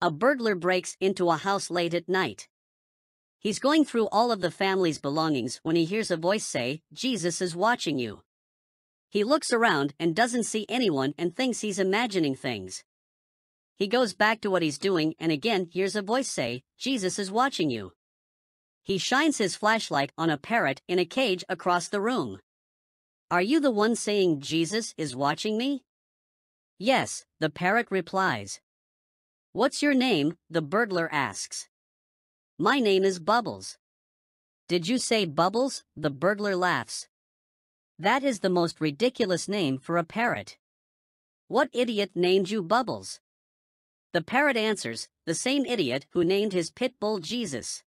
A burglar breaks into a house late at night. He's going through all of the family's belongings when he hears a voice say, Jesus is watching you. He looks around and doesn't see anyone and thinks he's imagining things. He goes back to what he's doing and again hears a voice say, Jesus is watching you. He shines his flashlight on a parrot in a cage across the room. Are you the one saying Jesus is watching me? Yes, the parrot replies. What's your name? the burglar asks. My name is Bubbles. Did you say Bubbles? the burglar laughs. That is the most ridiculous name for a parrot. What idiot named you Bubbles? The parrot answers, the same idiot who named his pit bull Jesus.